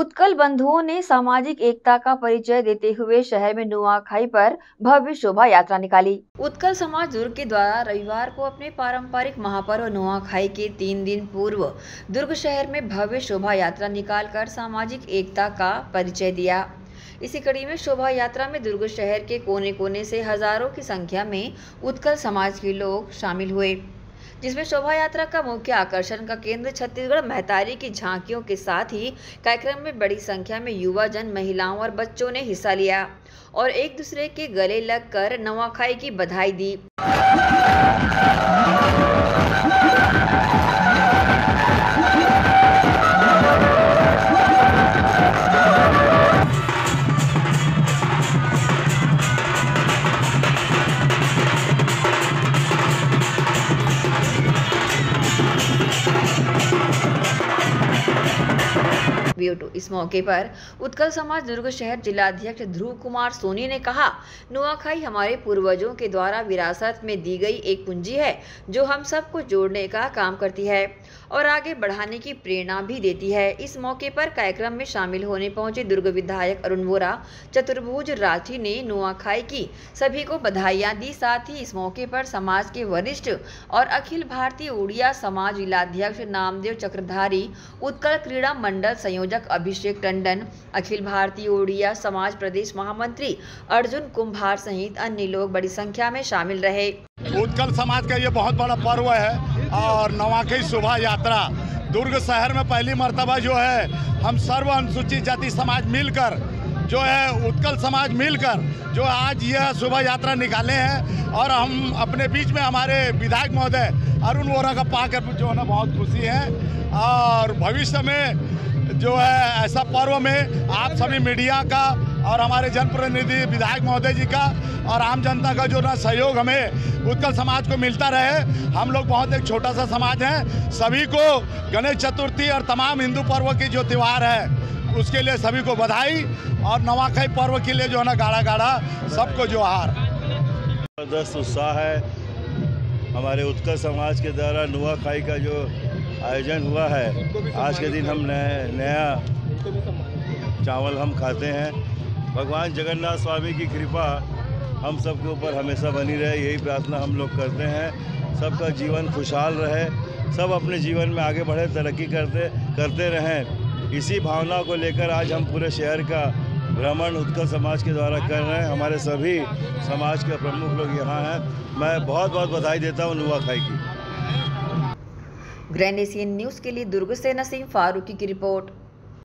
उत्कल बंधुओं ने सामाजिक एकता का परिचय देते हुए शहर में नुआखाई पर भव्य शोभा यात्रा निकाली। उत्कल समाज दुर्ग के द्वारा रविवार को अपने पारंपरिक महापर्व नुआखाई के तीन दिन पूर्व दुर्ग शहर में भव्य शोभा यात्रा निकालकर सामाजिक एकता का परिचय दिया। इसी कड़ी में शोभा यात्रा में दुर्ग शहर के कोने कोने से हज़ारों की संख्या में उत्कल समाज के लोग शामिल हुए। जिसमें शोभा यात्रा का मुख्य आकर्षण का केंद्र छत्तीसगढ़ महतारी की झांकियों के साथ ही कार्यक्रम में बड़ी संख्या में युवा जन महिलाओं और बच्चों ने हिस्सा लिया और एक दूसरे के गले लगकर नवाखाई की बधाई दी। इस मौके पर उत्कल समाज दुर्ग शहर जिलाध्यक्ष ध्रुव कुमार सोनी ने कहा, नुआखाई हमारे पूर्वजों के द्वारा विरासत में दी गई एक पूंजी है, जो हम सबको जोड़ने का काम करती है। और आगे बढ़ाने की प्रेरणा भी देती है। इस मौके पर कार्यक्रम में शामिल होने पहुँचे दुर्ग विधायक अरुण वोरा, चतुर्भुज राठी ने नुआखाई की। सभी को बधाइयाँ दी, साथ ही इस मौके पर समाज के वरिष्ठ और अखिल भारतीय उड़िया समाज जिलाध्यक्ष नामदेव चक्रधारी, उत्कल क्रीड़ा मंडल संयोजक अभिषेक टंडन, अखिल भारतीय उड़िया समाज प्रदेश महामंत्री अर्जुन कुंभार सहित अन्य लोग बड़ी संख्या में शामिल रहे। उत्कल समाज का ये बहुत बड़ा पर्व है। और नवाखई शोभा यात्रा। दुर्ग शहर में पहली मरतबा जो है, हम सर्व अनुसूचित जाति समाज मिलकर, जो है उत्कल समाज मिलकर, जो आज यह शोभा यात्रा निकाले हैं और हम अपने बीच में हमारे विधायक महोदय अरुण वोरा का पाकर जो है ना बहुत खुशी है। और भविष्य में जो है ऐसा पर्व में आप सभी मीडिया का और हमारे जनप्रतिनिधि विधायक महोदय जी का और आम जनता का जो ना सहयोग हमें उत्कल समाज को मिलता रहे। हम लोग बहुत एक छोटा सा समाज है। सभी को गणेश चतुर्थी और तमाम हिंदू पर्व की जो त्यौहार है उसके लिए सभी को बधाई और नवाखाई पर्व के लिए जो है ना गाढ़ा गाढ़ा सबको जोहार। ज़बरदस्त उत्साह है। हमारे उत्कल समाज के द्वारा नुआखाई का जो आयोजन हुआ है आज के दिन हम नया चावल हम खाते हैं। भगवान जगन्नाथ स्वामी की कृपा हम सब के ऊपर हमेशा बनी रहे, यही प्रार्थना हम लोग करते हैं। सबका जीवन खुशहाल रहे, सब अपने जीवन में आगे बढ़े, तरक्की करते करते रहें। इसी भावना को लेकर आज हम पूरे शहर का भ्रमण उत्कल समाज के द्वारा कर रहे हैं। हमारे सभी समाज के प्रमुख लोग यहाँ हैं। मैं बहुत बहुत बधाई देता हूँ नुआखाई की। ग्रैंड एशियन न्यूज़ के लिए दुर्ग से नसीम फारूकी की रिपोर्ट।